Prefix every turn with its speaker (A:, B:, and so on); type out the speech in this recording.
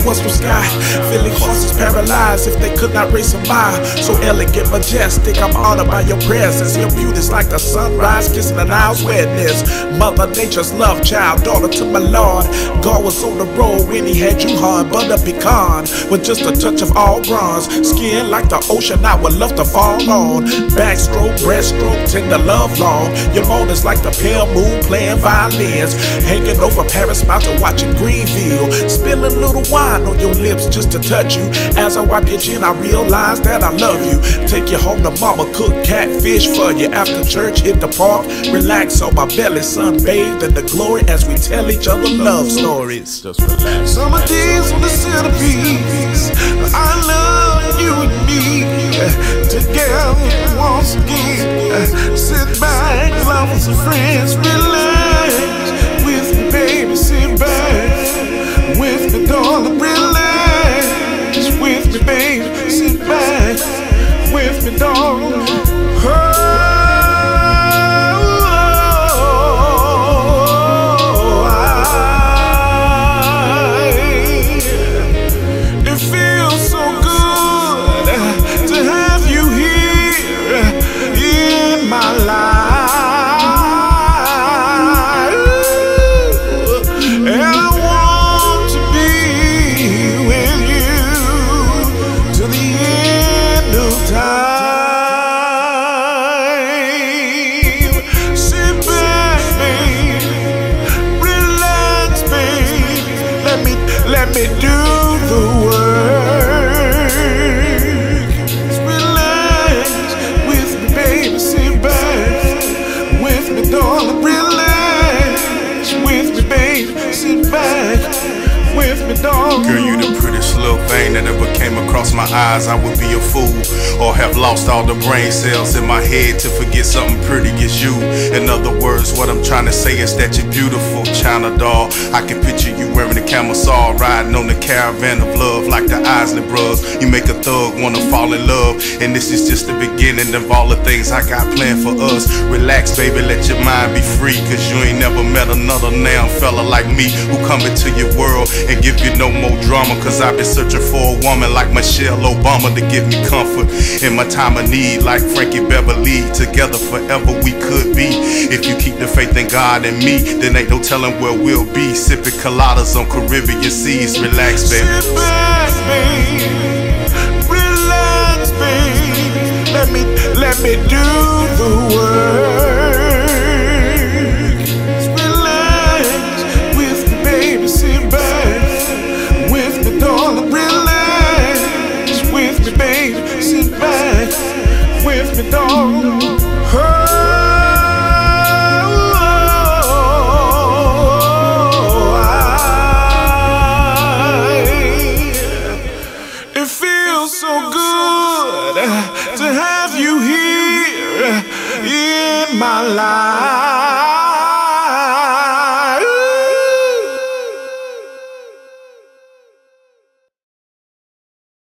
A: there was no sky. Feeling horses paralyzed if they could not race a mile. So elegant, majestic, I'm honored by your presence. Your beauty's like the sunrise, kissing an hour's wetness. Mother Nature's love child, daughter to my Lord. God was on the road when he had you hard, but butter pecan. With just a touch of all bronze. Skin like the ocean, I would love to fall on. Backstroke, breaststroke, tender love long. Your moan is like the pale moon playing violins. Hanging over Paris Mountain, watching Greenville. Spilling little wine on your lips just to touch you. As I wipe your chin, I realize that I love you. Take you home to mama, cook catfish for you. After church, hit the park, relax on my belly, sunbathed in the glory as we tell each other love stories.
B: Just relax.
A: Summer days on the centerpiece. I love you and me back with me, darling. Darling.
B: Girl, you the prettiest little thing that ever came across my eyes. I would be a fool or have lost all the brain cells in my head to forget something pretty as you. In other words, what I'm trying to say is that you're beautiful, China doll. I can picture you wearing a camisole, riding on the caravan of love like the Isley Bros. You make a thug wanna fall in love, and this is just the beginning of all the things I got planned for us. Relax, baby, let your mind be free, cause you ain't never met another now fella like me who come into your world and give you no more drama. Cause I've been searching for a woman like Michelle Obama to give me comfort in my time of need, like Frankie Beverly. Together forever we could be. If you keep the faith in God and me, then ain't no telling where we'll be. Sipping coladas on Caribbean seas. Relax, baby.
A: Back, baby. Relax, baby. Let me let me do the work. Me, darling. Oh, I- it feels so good to have you here in my life.